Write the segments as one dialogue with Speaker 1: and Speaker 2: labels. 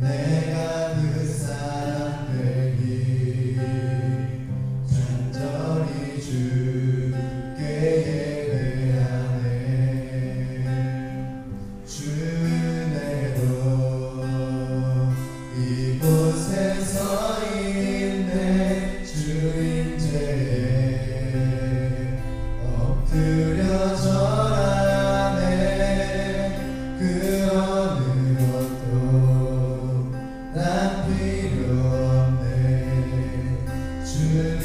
Speaker 1: There Jesus.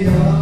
Speaker 1: Yeah.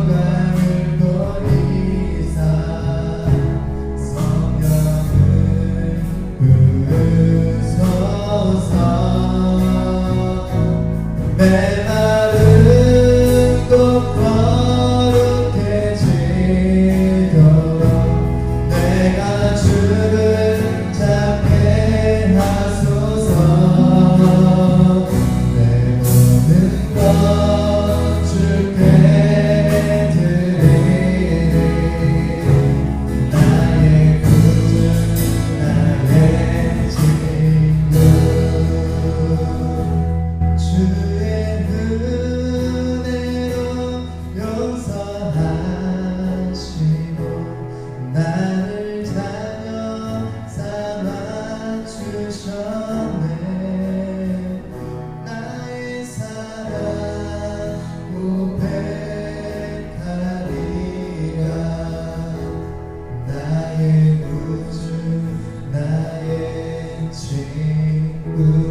Speaker 1: Sing the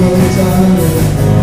Speaker 1: grow tired